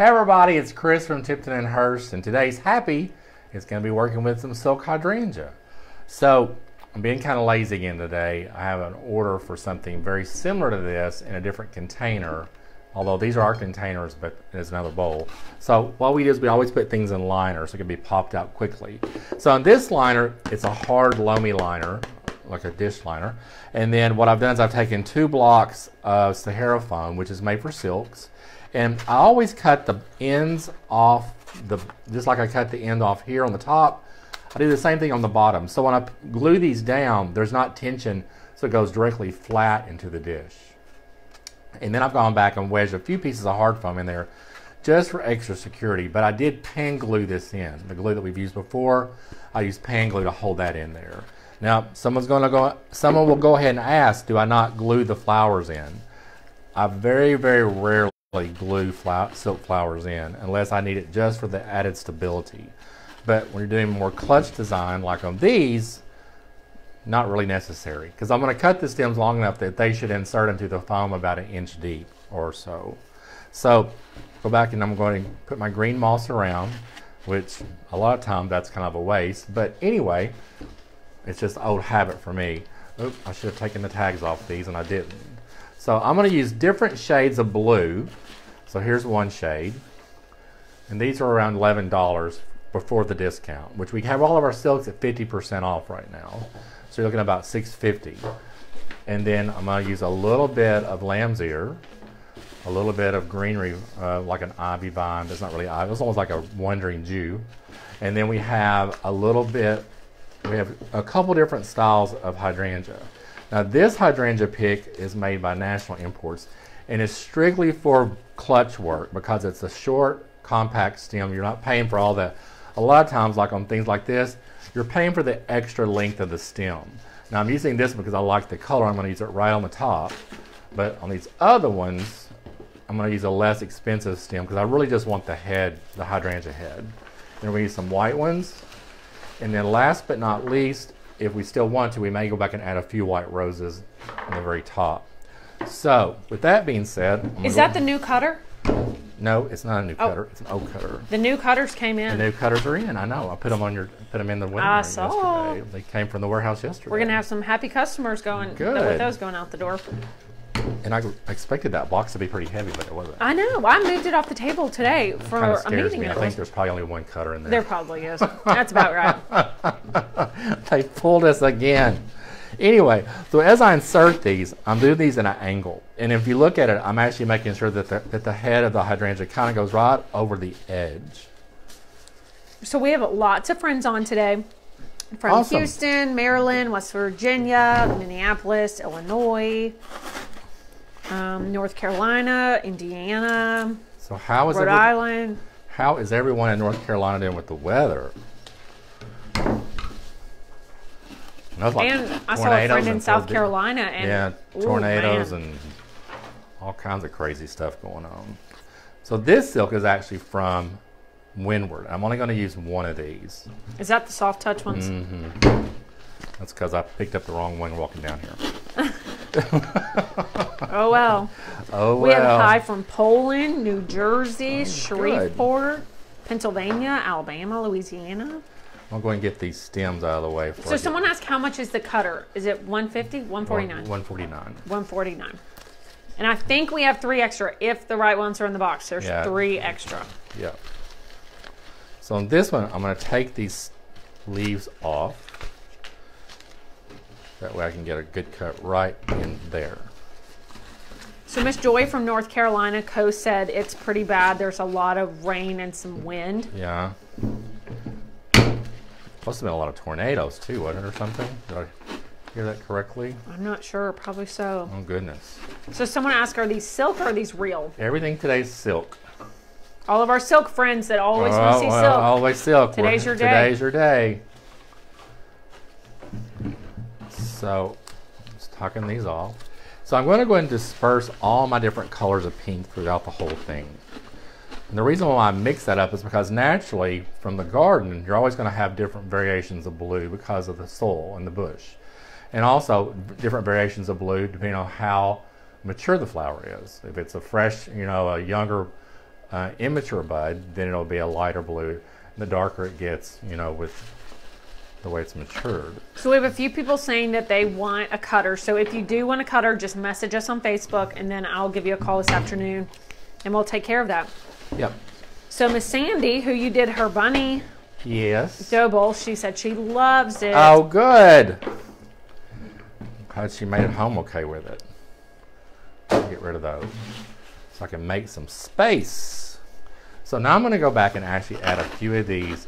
Hey everybody, it's Chris from Tipton and Hurst, and today's happy is going to be working with some silk hydrangea. So I'm being kind of lazy again today. I have an order for something very similar to this in a different container, although these are our containers, but it's another bowl. So what we do is we always put things in liners so it can be popped out quickly. So in this liner, it's a hard Lomey liner, like a dish liner. And then what I've done is I've taken two blocks of Sahara foam, which is made for silks, and I always cut the ends off the just like I cut the end off here on the top. I do the same thing on the bottom. So when I glue these down, there's not tension, so it goes directly flat into the dish. And then I've gone back and wedged a few pieces of hard foam in there just for extra security. But I did pan glue this in. The glue that we've used before, I used pan glue to hold that in there. Now, someone's going to go. Someone will go ahead and ask, "Do I not glue the flowers in?" I very, very rarely glue flower, silk flowers in unless I need it just for the added stability. But when you're doing more clutch design, like on these, not really necessary because I'm going to cut the stems long enough that they should insert into the foam about an inch deep or so. So go back and I'm going to put my green moss around, which a lot of times that's kind of a waste. But anyway, it's just old habit for me. Oop, I should have taken the tags off these and I didn't. So I'm going to use different shades of blue. So here's one shade. And these are around $11 before the discount, which we have all of our silks at 50% off right now. So you're looking at about 650 And then I'm going to use a little bit of lamb's ear, a little bit of greenery, uh, like an ivy vine. That's not really ivy. It's almost like a wandering Jew. And then we have a little bit we have a couple different styles of hydrangea. Now this hydrangea pick is made by National Imports and is strictly for clutch work because it's a short, compact stem. You're not paying for all that. A lot of times, like on things like this, you're paying for the extra length of the stem. Now I'm using this because I like the color. I'm going to use it right on the top. But on these other ones, I'm going to use a less expensive stem because I really just want the head, the hydrangea head. And we use some white ones. And then last but not least, if we still want to, we may go back and add a few white roses on the very top. So, with that being said, is that the new cutter? No, it's not a new oh. cutter. It's an old cutter. The new cutters came in. The new cutters are in. I know. I put them on your, put them in the window I saw. yesterday. They came from the warehouse yesterday. We're gonna have some happy customers going. Good. With those going out the door. And I expected that box to be pretty heavy, but it wasn't. I know. I moved it off the table today for a meeting. Me. I think there's probably only one cutter in there. There probably is. That's about right. they pulled us again. Anyway, so as I insert these, I'm doing these in an angle. And if you look at it, I'm actually making sure that the, that the head of the hydrangea kind of goes right over the edge. So we have lots of friends on today from awesome. Houston, Maryland, West Virginia, Minneapolis, Illinois, um, North Carolina, Indiana. So how is Rhode every, Island? How is everyone in North Carolina doing with the weather? Like and I saw a friend in South Carolina, and yeah, tornadoes ooh, and all kinds of crazy stuff going on. So this silk is actually from Winward. I'm only going to use one of these. Is that the soft touch ones? Mm-hmm. That's because I picked up the wrong one walking down here. oh well. Oh well. We have a hi from Poland, New Jersey, oh, Shreveport, good. Pennsylvania, Alabama, Louisiana. I'm going to get these stems out of the way. So someone asked how much is the cutter? Is it 150, 149? 149. 149. And I think we have three extra if the right ones are in the box. There's yeah. three extra. Yeah. So on this one, I'm going to take these leaves off. That way I can get a good cut right in there. So Miss Joy from North Carolina Co said it's pretty bad. There's a lot of rain and some wind. Yeah. Must have been a lot of tornadoes too, wasn't it, or something? Did I hear that correctly? I'm not sure. Probably so. Oh goodness. So someone asked, are these silk or are these real? Everything today's silk. All of our silk friends that always oh, want to see well, silk. Always silk. Today's your day. Today's your day. So, just tucking these off. So I'm going to go and disperse all my different colors of pink throughout the whole thing. And the reason why I mix that up is because naturally from the garden, you're always going to have different variations of blue because of the soil and the bush. And also different variations of blue depending on how mature the flower is. If it's a fresh, you know, a younger uh, immature bud, then it'll be a lighter blue. The darker it gets, you know, with the way it's matured. So we have a few people saying that they want a cutter. So if you do want a cutter, just message us on Facebook and then I'll give you a call this afternoon and we'll take care of that. Yep. So Miss Sandy, who you did her bunny Yes. bowl, she said she loves it. Oh, good. Glad she made it home okay with it. Get rid of those so I can make some space. So now I'm going to go back and actually add a few of these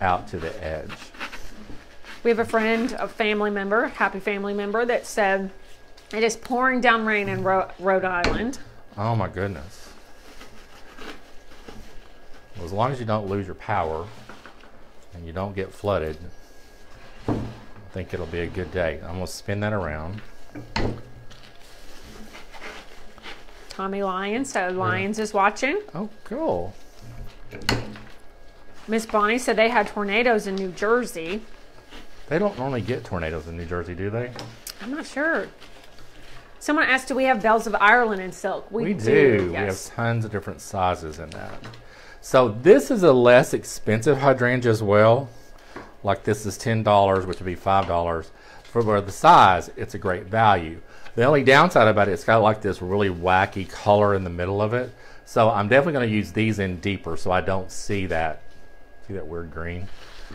out to the edge. We have a friend, a family member, happy family member, that said it is pouring down rain in Ro- Rhode Island. Oh my goodness. Well, as long as you don't lose your power and you don't get flooded, I think it'll be a good day. I'm going to spin that around. Tommy Lyons, so Lyons is watching. Oh, cool. Miss Bonnie said they had tornadoes in New Jersey. They don't normally get tornadoes in New Jersey, do they? I'm not sure. Someone asked, "Do we have bells of Ireland in silk?" We, do. We have tons of different sizes in that. So this is a less expensive hydrangea as well. Like this is ten dollars, which would be five dollars. For the size, it's a great value. The only downside about it, it's got like this really wacky color in the middle of it. So I'm definitely going to use these in deeper, so I don't see that. See that weird green?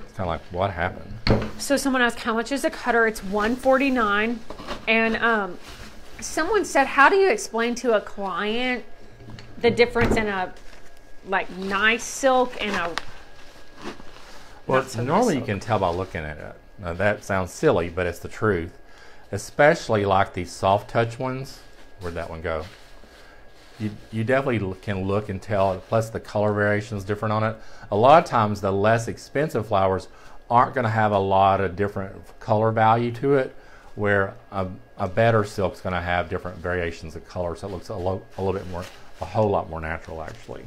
It's kind of like what happened. So someone asked, "How much is a cutter?" It's 149, and um, someone said, "How do you explain to a client the difference in a like nice silk and a Well, so normally you can tell by looking at it. Now that sounds silly, but it's the truth. Especially like these soft touch ones. Where'd that one go? You, you definitely can look and tell. Plus the color variation is different on it. A lot of times the less expensive flowers aren't going to have a lot of different color value to it, where a, a better silk's going to have different variations of color, so it looks a, lo- a little bit more, a whole lot more natural actually.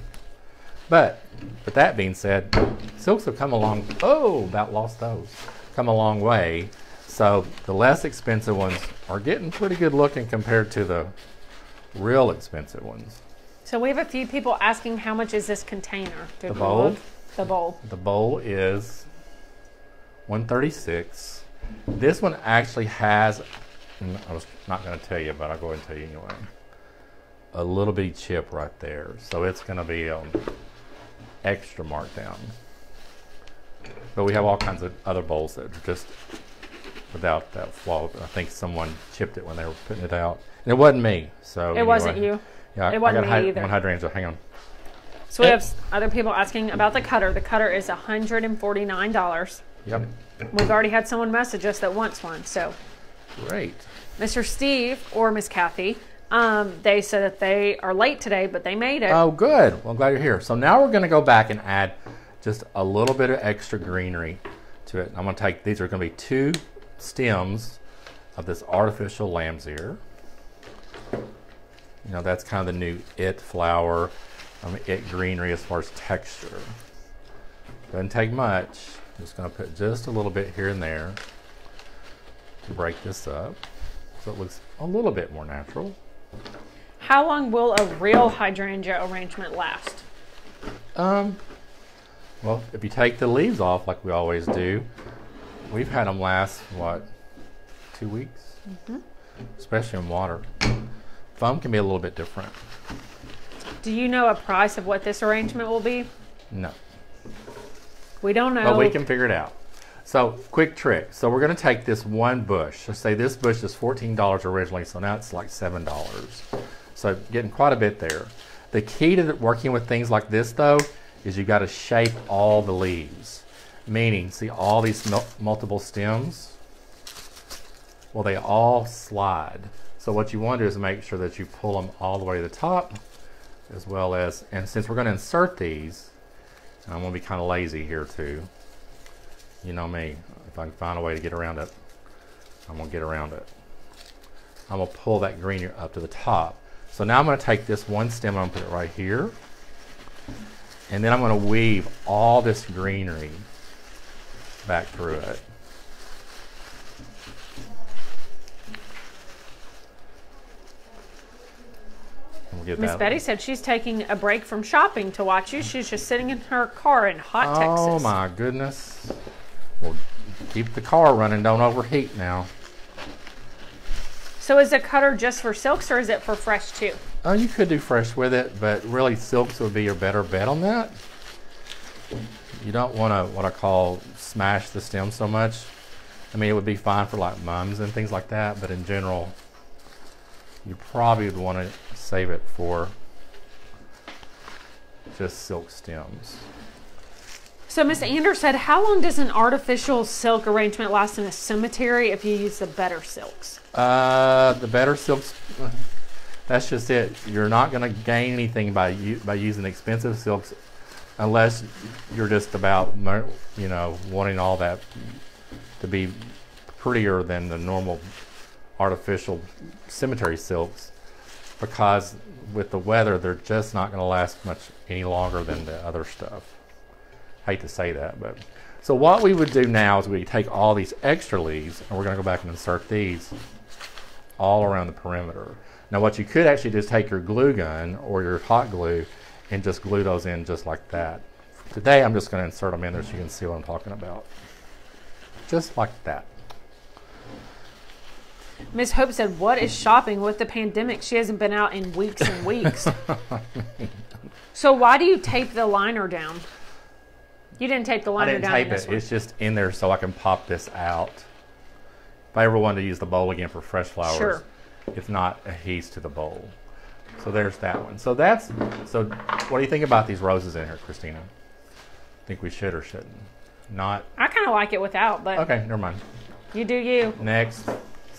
But with that being said, silks have come along. Oh, about lost those. Come a long way. So the less expensive ones are getting pretty good looking compared to the real expensive ones. So we have a few people asking how much is this container? Did The bowl? look? The bowl. The bowl is 136. This one actually has. I was not going to tell you, but I'll go ahead and tell you anyway. A little bitty chip right there, so it's going to be um, extra markdown. But we have all kinds of other bowls that are just without that flaw. I think someone chipped it when they were putting it out, it wasn't me. So It wasn't you. Yeah, I- It wasn't I got me hy- either. One hydrangea. Hang on. So we have other people asking about the cutter. The cutter is $149. Yep. We've already had someone message us that wants one. So Great. Mr. Steve or Miss Kathy, um, they said that they are late today, but they made it. Oh, good. Well, I'm glad you're here. So now we're going to go back and add just a little bit of extra greenery to it. I'm going to take these are going to be two stems of this artificial lamb's ear. You know, that's kind of the new it flower, um, it greenery as far as texture. Doesn't take much. Just going to put just a little bit here and there to break this up so it looks a little bit more natural. How long will a real hydrangea arrangement last? Um, well, if you take the leaves off like we always do, we've had them last, what, two weeks? Especially in water. Foam can be a little bit different. Do you know a price of what this arrangement will be? No. We don't know. But we can figure it out. So, quick trick. So, we're going to take this one bush. Let's say this bush is $14 originally, so now it's like $7. So, getting quite a bit there. The key to working with things like this, though, is you've got to shape all the leaves. Meaning, see all these multiple stems? Well, they all slide. So, what you want to do is make sure that you pull them all the way to the top, as well as, and since we're going to insert these, and I'm going to be kind of lazy here too. You know me. If I can find a way to get around it, I'm going to get around it. I'm going to pull that green up to the top. So now I'm going to take this one stem and I'm going to put it right here. And then I'm going to weave all this greenery back through it. We'll get Miss. Betty said she's taking a break from shopping to watch you. She's just sitting in her car in hot oh, Texas. Oh my goodness. Well, keep the car running. Don't overheat now. So is the cutter just for silks or is it for fresh too? Oh, you could do fresh with it, but really silks would be your better bet on that. You don't want to what I call smash the stem so much. I mean, it would be fine for like mums and things like that, but in general, you probably would want to save it for just silk stems. So Miss Anders said, how long does an artificial silk arrangement last in a cemetery if you use the better silks? Uh, the better silks. That's just it. You're not going to gain anything by by using expensive silks, unless you're just about you know wanting all that to be prettier than the normal artificial cemetery silks, because with the weather they're just not going to last much any longer than the other stuff. Hate to say that, but so what we would do now is we take all these extra leaves and we're going to go back and insert these all around the perimeter. Now, what you could actually just take your glue gun or your hot glue and just glue those in just like that. Today, I'm just going to insert them in there so you can see what I'm talking about. Just like that. Miss Hope said, what is shopping with the pandemic? She hasn't been out in weeks and weeks. so why do you tape the liner down? You didn't tape the liner I didn't down tape it. one. It's just in there so I can pop this out. If I ever wanted to use the bowl again for fresh flowers, Sure. it's not adhesive to the bowl. So there's that one. So that's so. What do you think about these roses in here, Christina? I think we should or shouldn't? Not I kind of like it without, but okay. Never mind. you do you. Next.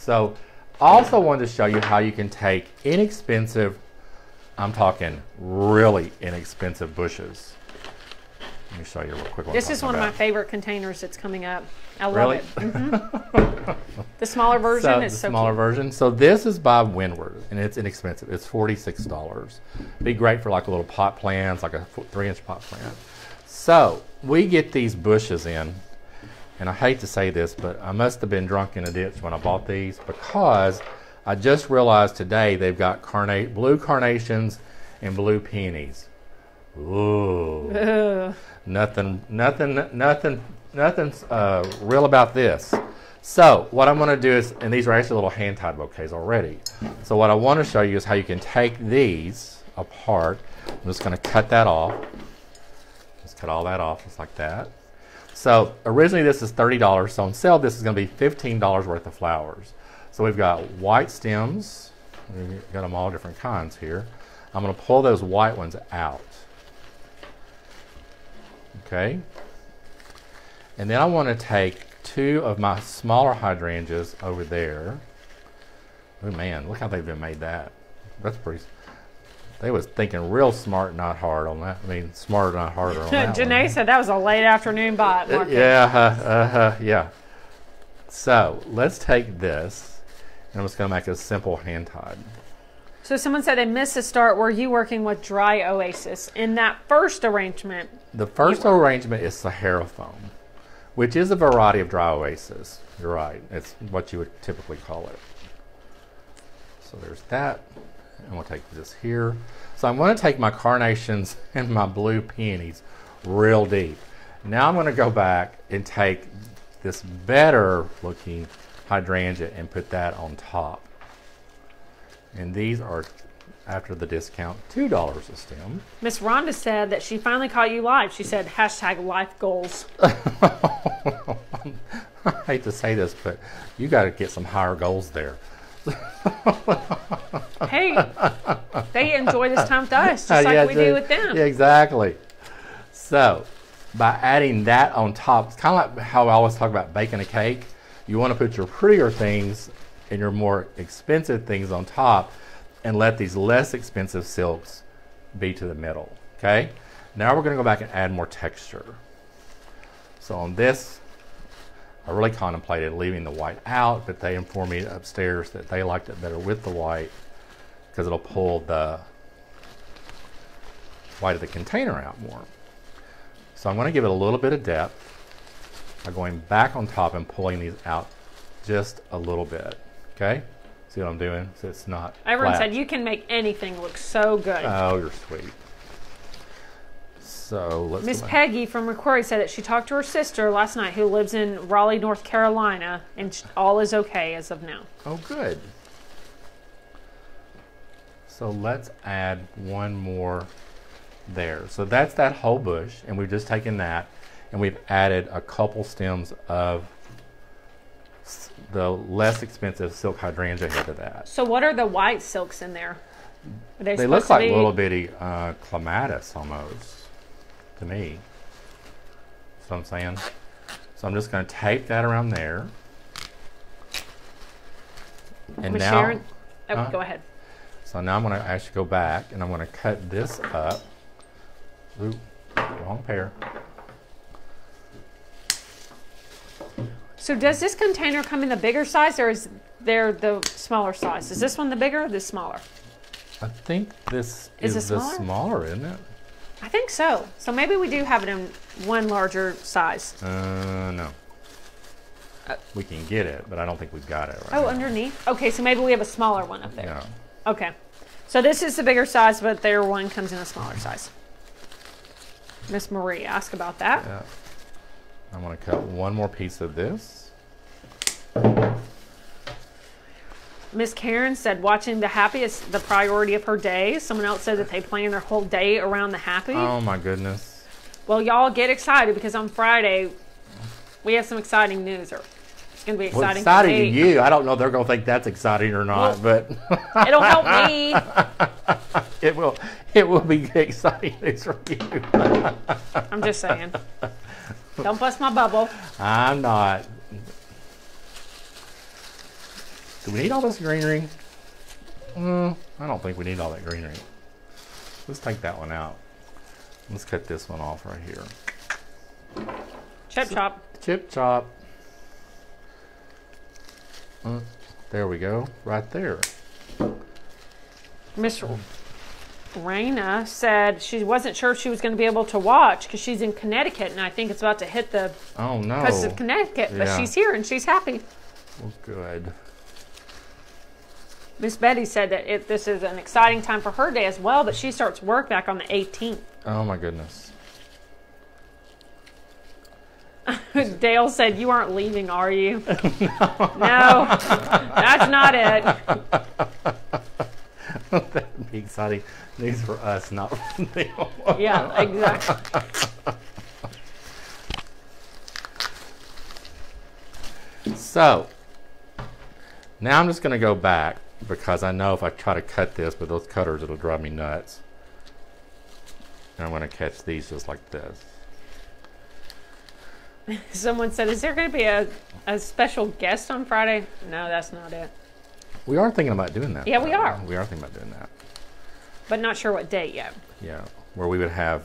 So, I also wanted to show you how you can take inexpensive. I'm talking really inexpensive bushes. Let me show you real quick. what I'm This is one of my favorite containers that's coming up. I love Really? it. Mhm. the smaller version So, is the so smaller cute. version. So this is by Winward, and it's inexpensive. It's forty six dollars. Be great for like a little pot plants, like a three inch pot plant. So we get these bushes in, and I hate to say this, but I must have been drunk in a ditch when I bought these because I just realized today they've got blue carnations and blue peonies. Ooh. Ugh. Nothing, nothing, nothing, nothing's uh, real about this. So what I'm going to do is, and these are actually little hand-tied bouquets already. So what I want to show you is how you can take these apart. I'm just going to cut that off. Just cut all that off, just like that. So originally this is $30. So on sale, this is going to be $15 worth of flowers. So we've got white stems. We've got them all different kinds here. I'm going to pull those white ones out. Okay. And then I want to take two of my smaller hydrangeas over there. Oh man, look how they've been made that. That's pretty. They was thinking real smart, not hard on that. I mean, smarter, not harder on that. one. Janae said that was a late afternoon bite. Uh, Yeah, uh, uh, uh, yeah. So let's take this, and I'm just going to make a simple hand tied. So someone said they missed the start. Were you working with dry oasis in that first arrangement? The first arrangement is Sahara foam, which is a variety of dry oasis. You're right. It's what you would typically call it. So there's that. And we'll take this here. So I'm going to take my carnations and my blue peonies real deep. Now I'm going to go back and take this better looking hydrangea and put that on top. And these are, after the discount, $2 a stem. Miss Rhonda said that she finally caught you live. She said hashtag life goals. I hate to say this, but you got to get some higher goals there. hey, they enjoy this time with us, just uh, like Yeah, we do with them. Yeah, exactly. So, by adding that on top, it's kind of like how I always talk about baking a cake. You want to put your prettier things and your more expensive things on top and let these less expensive silks be to the middle. Okay? Now we're going to go back and add more texture. So on this, I really contemplated leaving the white out, but they informed me upstairs that they liked it better with the white because it'll pull the white of the container out more. So I'm going to give it a little bit of depth by going back on top and pulling these out just a little bit. Okay? See what I'm doing? So it's not. Everyone flat. said you can make anything look so good. Oh, you're sweet. So let's. Miss. Peggy from Macquarie said that she talked to her sister last night who lives in Raleigh, North Carolina, and all is okay as of now. Oh, good. So let's add one more there. So that's that whole bush, and we've just taken that, and we've added a couple stems of the less expensive silk hydrangea here to that. So, what are the white silks in there? Are They supposed look like little bitty uh, clematis almost to me. That's what I'm saying. So I'm just going to tape that around there. And now, Sharon? Oh, Huh? go ahead. so now I'm going to actually go back and I'm going to cut this up. Oop, wrong pair. So, does this container come in the bigger size, or is there the smaller size? Is this one the bigger or the smaller? I think this Is is, the smaller? smaller, isn't it? I think so. So maybe we do have it in one larger size. Uh, no. Uh, we can get it, but I don't think we've got it right Oh, now. underneath. Okay, so maybe we have a smaller one up there. Yeah. Okay. So this is the bigger size, but their one comes in a smaller size. Miss Marie, ask about that. Yeah. I'm going to cut one more piece of this. Miss Karen said watching the happy is the priority of her day. Someone else said that they plan their whole day around the happy. Oh my goodness. Well, y'all get excited because on Friday we have some exciting news. Or it's going to be Well, exciting. exciting to you. I don't know if they're going to think that's exciting or not, but It'll help me. it will. It will be exciting news for you. I'm just saying. Don't bust my bubble. I'm not. Do we need all this greenery? Mm, I don't think we need all that greenery. Let's take that one out. Let's cut this one off right here. Chip chop. Chip chop. Uh, there we go, right there. Miss Raina said she wasn't sure if she was going to be able to watch because she's in Connecticut and I think it's about to hit the Oh no. Because of Connecticut, but Yeah. she's here and she's happy. Well, good. Miss Betty said that it, this is an exciting time for her day as well, but she starts work back on the 18th. Oh my goodness. Dale said, "You aren't leaving, are you?" no, that's not it. That'd be exciting news for us, not for them. Yeah, exactly. So, now I'm just going to go back because I know if I try to cut this with those cutters, it'll drive me nuts. And I'm going to catch these just like this. Someone said, "Is there going to be a, a special guest on Friday?" No, that's not it. We are thinking about doing that. Yeah, we are. We are thinking about doing that. But not sure what date yet. Yeah, where we would have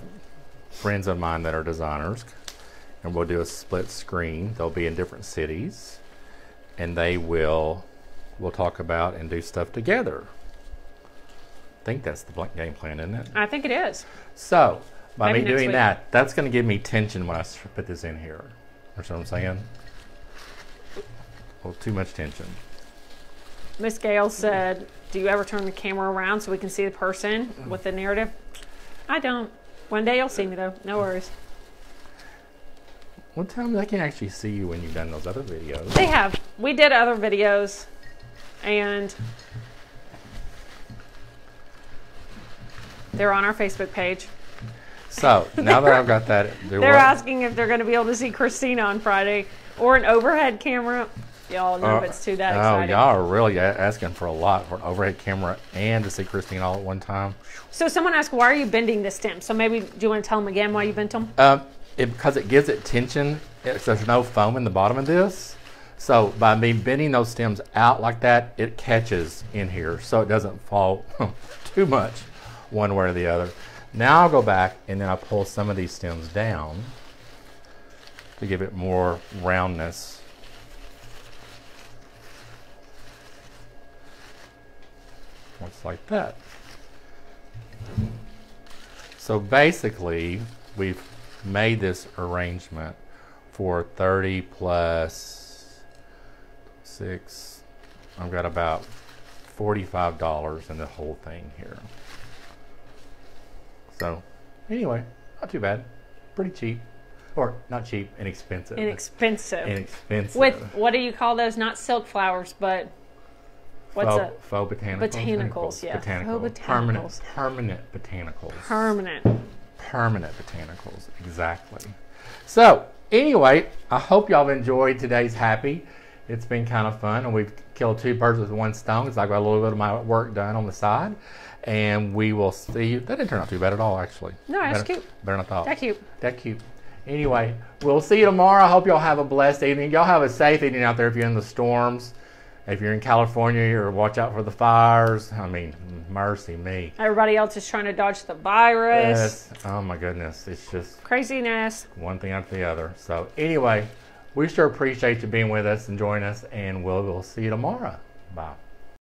friends of mine that are designers, and we'll do a split screen. They'll be in different cities, and they will we'll talk about and do stuff together. I think that's the blank game plan, isn't it? I think it is. So by Maybe me doing week. that, that's going to give me tension when I put this in here. That's what I'm saying. Well, too much tension. Miss Gale said, "Do you ever turn the camera around so we can see the person with the narrative?" I don't. One day you'll see me though. No worries. Well, tell me I can actually see you when you've done those other videos. They have. We did other videos, and they're on our Facebook page. So now that I've got that, do They're asking if they're going to be able to see Christina on Friday or an overhead camera. Y'all know if it's too that oh, exciting. y'all are really asking for a lot for an overhead camera and to see Christine all at one time. So someone asked, "Why are you bending the stem?" So maybe do you want to tell them again why you bent them? Um, it, because it gives it tension. It, there's no foam in the bottom of this. So by me bending those stems out like that, it catches in here so it doesn't fall too much one way or the other. Now I'll go back and then I'll pull some of these stems down to give it more roundness. Looks like that. So basically, we've made this arrangement for 30 plus 6. I've got about $45 in the whole thing here. So, anyway, not too bad. Pretty cheap. Or not cheap, inexpensive. Inexpensive. Inexpensive. With what do you call those? Not silk flowers, but what's faux, a faux botanicals? Botanicals, yeah. Botanical. Faux Permanent, botanicals. permanent botanicals. permanent? permanent botanicals. Exactly. So, anyway, I hope y'all have enjoyed today's happy. It's been kind of fun, and we've killed two birds with one stone because I got a little bit of my work done on the side. And we will see. That didn't turn out too bad at all, actually. No, that's better, cute. Better than I thought. That cute. That cute. Anyway, we'll see you tomorrow. I hope y'all have a blessed evening. Y'all have a safe evening out there if you're in the storms. If you're in California, or watch out for the fires. I mean, mercy me. Everybody else is trying to dodge the virus. Yes. Oh my goodness. It's just Craziness. one thing after the other. So anyway, we sure appreciate you being with us and joining us, and we'll, we'll see you tomorrow. Bye.